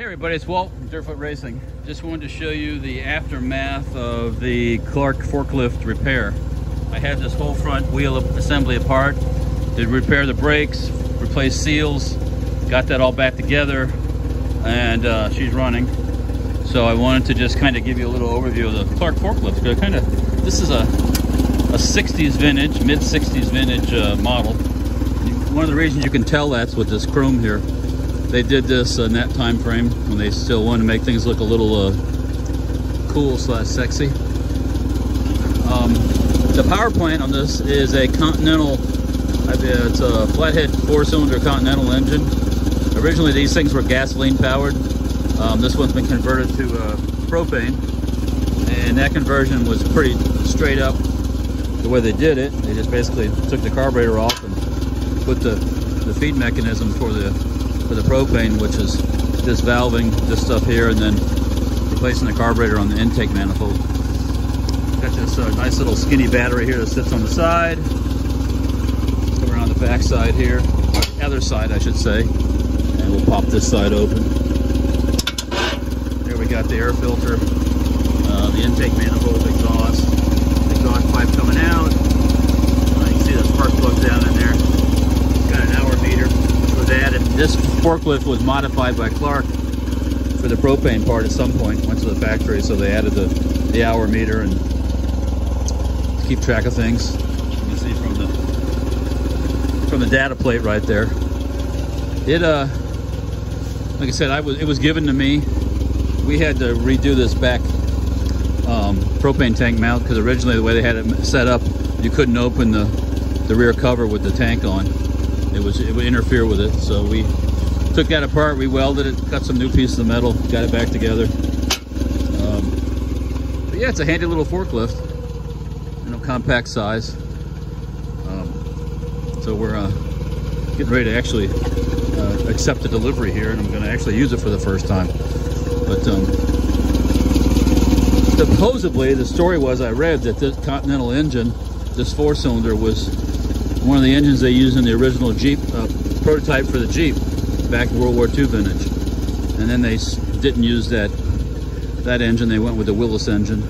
Hey everybody, it's Walt from Dirtfoot Racing. Just wanted to show you the aftermath of the Clark forklift repair. I had this whole front wheel assembly apart, did repair the brakes, replace seals, got that all back together, and uh, she's running. So I wanted to just kind of give you a little overview of the Clark forklift. Kind of, this is a, a 60s vintage, mid 60s vintage uh, model. One of the reasons you can tell that's with this chrome here they did this in that time frame when they still wanted to make things look a little uh, cool slash sexy. Um, the power plant on this is a Continental, it's a flathead four-cylinder Continental engine. Originally these things were gasoline powered. Um, this one's been converted to uh, propane and that conversion was pretty straight up the way they did it. They just basically took the carburetor off and put the, the feed mechanism for the for the propane, which is this valving, this stuff here, and then replacing the carburetor on the intake manifold. Got this uh, nice little skinny battery here that sits on the side. Over on the back side here, other side I should say, and we'll pop this side open. There we got the air filter, uh, the intake manifold, exhaust, exhaust pipe coming out. Uh, you can see the spark plug down in there. Got an hour meter for that, and this forklift was modified by Clark for the propane part at some point, went to the factory, so they added the, the hour meter and keep track of things. You can see from the from the data plate right there. It uh like I said, I was it was given to me. We had to redo this back um, propane tank mount because originally the way they had it set up, you couldn't open the the rear cover with the tank on. It was it would interfere with it, so we took that apart, we welded it, cut some new pieces of metal, got it back together. Um, but yeah, it's a handy little forklift, you know, compact size. Um, so we're uh, getting ready to actually uh, accept the delivery here, and I'm going to actually use it for the first time. But um, supposedly, the story was I read that this Continental engine, this four-cylinder, was one of the engines they used in the original Jeep uh, prototype for the Jeep back World War II vintage. And then they didn't use that that engine. They went with the Willys engine,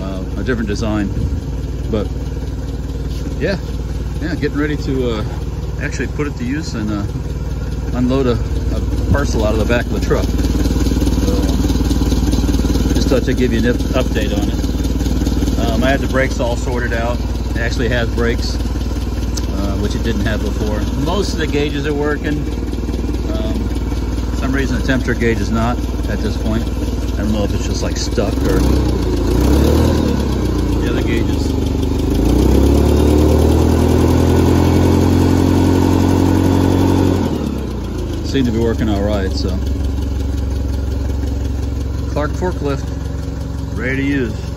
uh, a different design. But yeah, yeah, getting ready to uh, actually put it to use and uh, unload a, a, parcel out of the back of the truck. So, just thought to give you an update on it. Um, I had the brakes all sorted out. It actually has brakes, uh, which it didn't have before. Most of the gauges are working some reason the temperature gauge is not at this point. I don't know if it's just like stuck or the other gauges. Seem to be working all right, so. Clark forklift, ready to use.